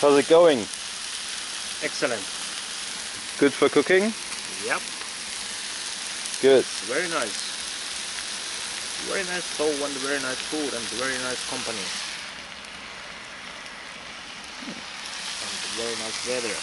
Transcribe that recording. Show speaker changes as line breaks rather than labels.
How's it going?
Excellent.
Good for cooking?
Yep.
Good.
Very nice. Very nice stove and very nice food and very nice company. And very nice weather.